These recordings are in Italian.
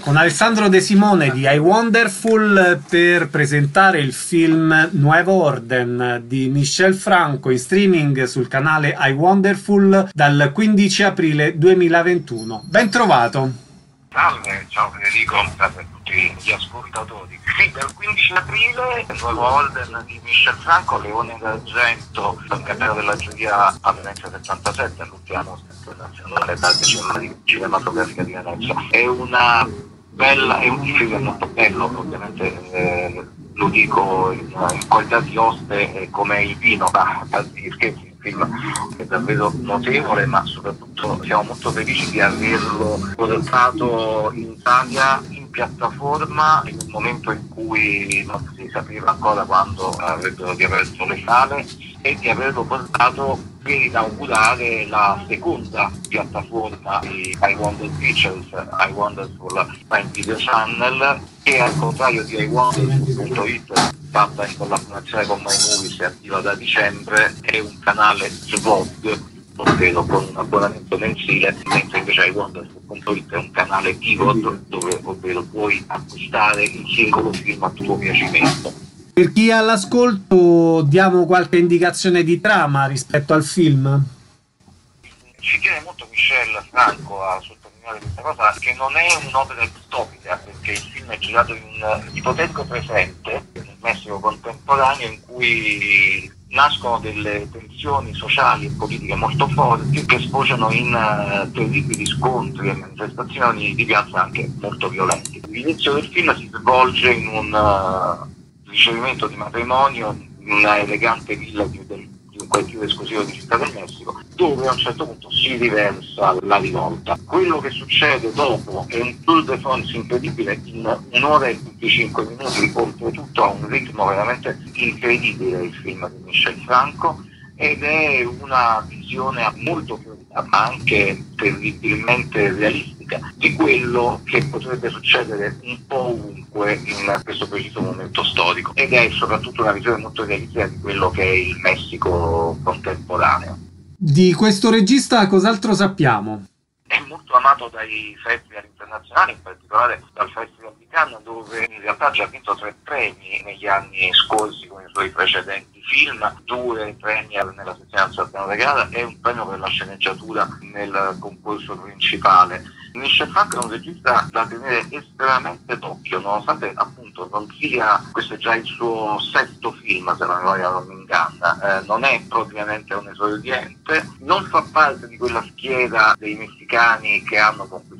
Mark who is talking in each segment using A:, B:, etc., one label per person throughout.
A: con Alessandro De Simone di I Wonderful per presentare il film Nuevo Orden di Michel Franco in streaming sul canale I Wonderful dal 15 aprile 2021. Ben trovato!
B: Salve, ciao Federico, salve a tutti gli ascoltatori. Sì, dal 15 aprile il nuovo Holden di Michel Franco, Leone d'Argento, al Cappello della Giuria a Venezia 77, all'ultimo internazionale d'arte cinematografica di Venezia. È una bella, è un film molto bello, ovviamente eh, lo dico in, in, qualità di oste eh, come il vino, ma a dire il film è davvero notevole, ma soprattutto siamo molto felici di averlo portato in Italia in piattaforma in un momento in cui non si sapeva ancora quando avrebbero riaperto le sale e di averlo portato per inaugurare la seconda piattaforma di I Wonder Pictures, I Wonderful Prime Video Channel, che al contrario di iWonderful.it fatta in collaborazione con My Movies e attiva da dicembre, è un canale SVOD ovvero con un abbonamento mensile, mentre invece iWonderful.it è un canale pivot dove ovvero puoi acquistare il singolo film a tuo piacimento.
A: Per chi è all'ascolto diamo qualche indicazione di trama rispetto al film?
B: Ci tiene molto Michel Franco a sottolineare questa cosa che non è un'opera distopica perché il film è girato in un ipotetico presente Messico contemporaneo in cui nascono delle tensioni sociali e politiche molto forti che sfociano in uh, terribili scontri e manifestazioni di piazza anche molto violenti. L'inizio del film si svolge in un uh, ricevimento di matrimonio in una elegante villa di, del, di un quartiere esclusivo di Città del Messico, dove a un certo punto si riversa la rivolta. Quello che succede dopo è un tour de France incredibile in un'ora e 25 minuti, oltretutto a un ritmo veramente incredibile il film di Michel Franco ed è una visione molto cruda ma anche terribilmente realistica di quello che potrebbe succedere un po' ovunque in questo preciso momento storico ed è soprattutto una visione molto realistica di quello che è il Messico contemporaneo.
A: Di questo regista cos'altro sappiamo?
B: È molto amato dai festival internazionali, in particolare dal Festival di Cannes, dove in realtà ha già vinto tre premi negli anni scorsi con i suoi precedenti film, due premi nella sezione Sardano Regala e un premio per la sceneggiatura nel concorso principale. Michel Franco è un regista da tenere estremamente d'occhio, nonostante appunto non sia, questo è già il suo sesto film se la memoria non mi inganna, eh, non è propriamente un esordiente, non fa parte di quella schiera dei messicani che hanno conquistato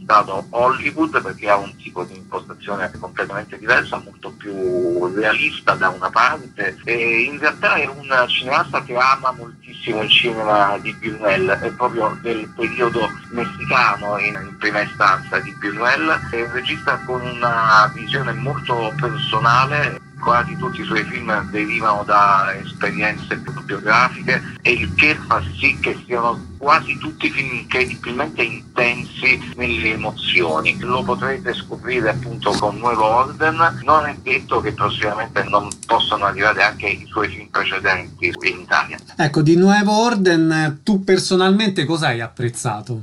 B: Hollywood perché ha un tipo di impostazione completamente diversa, molto più realista da una parte. E in realtà è un cineasta che ama moltissimo il cinema di Buñuel, è proprio del periodo messicano in, in prima istanza di Buñuel, è un regista con una visione molto personale quasi tutti i suoi film derivano da esperienze biografiche e il che fa sì che siano quasi tutti film incredibilmente intensi nelle emozioni. Lo potrete scoprire appunto con Nuevo Orden. Non è detto che prossimamente non possano arrivare anche i suoi film precedenti in Italia.
A: Ecco, di Nuevo Orden tu personalmente cosa hai apprezzato?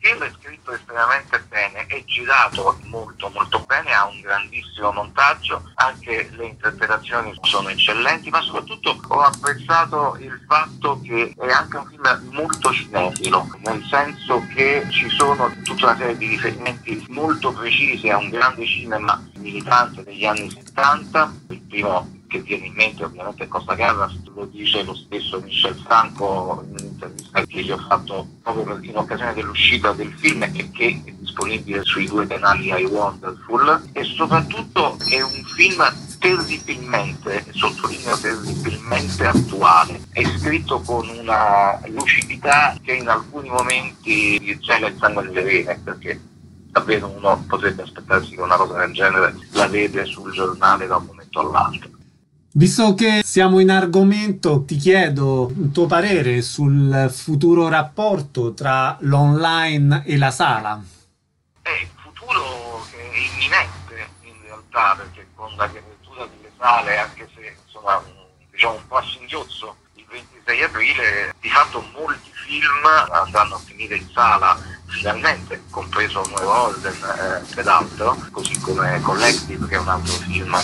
B: film è scritto estremamente bene, è girato molto molto bene, ha un grandissimo montaggio, anche le interpretazioni sono eccellenti, ma soprattutto ho apprezzato il fatto che è anche un film molto cinefilo, nel senso che ci sono tutta una serie di riferimenti molto precisi a un grande cinema militante degli anni 70, il primo che viene in mente ovviamente Costa Gavras, lo dice lo stesso Michel Franco in un'intervista che gli ho fatto proprio in occasione dell'uscita del film e che è disponibile sui due canali I Wonderful e soprattutto è un film terribilmente, sottolineo terribilmente attuale, è scritto con una lucidità che in alcuni momenti gela il sangue nelle vene perché davvero uno potrebbe aspettarsi che una cosa del genere la vede sul giornale da un momento all'altro.
A: Visto che siamo in argomento, ti chiedo il tuo parere sul futuro rapporto tra l'online e la sala.
B: È il futuro che è imminente in realtà, perché con la riapertura delle sale, anche se insomma, diciamo un po' a singhiozzo, il 26 aprile, di fatto molti film andranno a finire in sala finalmente, compreso Nuevo Holden eh, ed altro, così come Collective che è un altro film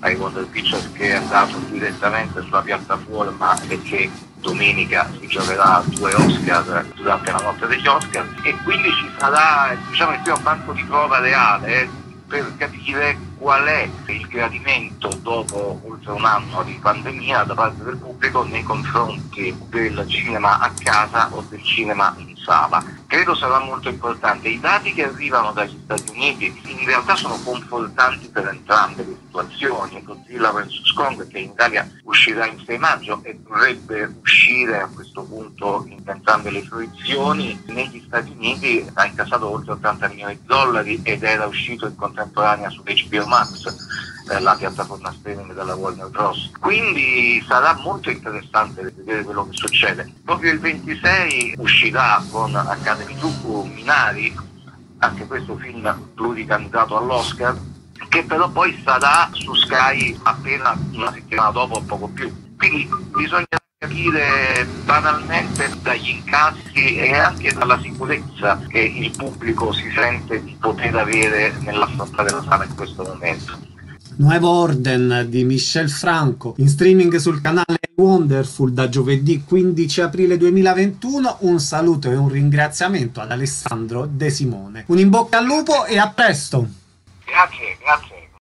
B: ai Wonder Pictures che è andato direttamente sulla piattaforma e che domenica si giocherà due Oscar durante la notte degli Oscar e quindi ci sarà diciamo, il primo banco di prova reale per capire qual è il gradimento dopo oltre un anno di pandemia da parte del pubblico nei confronti del cinema a casa o del cinema in sala. Credo sarà molto importante. I dati che arrivano dagli Stati Uniti in realtà sono confortanti per entrambe le situazioni. Godzilla vs. Kong che in Italia uscirà in 6 maggio e dovrebbe uscire a questo punto in entrambe le fruizioni, negli Stati Uniti ha incassato oltre 80 milioni di dollari ed era uscito in contemporanea su HBO Max la piattaforma streaming della Warner Bros. Quindi sarà molto interessante vedere quello che succede. Proprio il 26 uscirà con Academy 2 Minari, anche questo film pluricandidato all'Oscar, che però poi sarà su Sky appena una settimana dopo o poco più. Quindi bisogna capire banalmente dagli incassi e anche dalla sicurezza che il pubblico si sente di poter avere nell'affrontare la sala in questo momento.
A: Nuevo Orden di Michel Franco in streaming sul canale Wonderful da giovedì 15 aprile 2021 un saluto e un ringraziamento ad Alessandro De Simone. Un in bocca al lupo e a presto!
B: Grazie grazie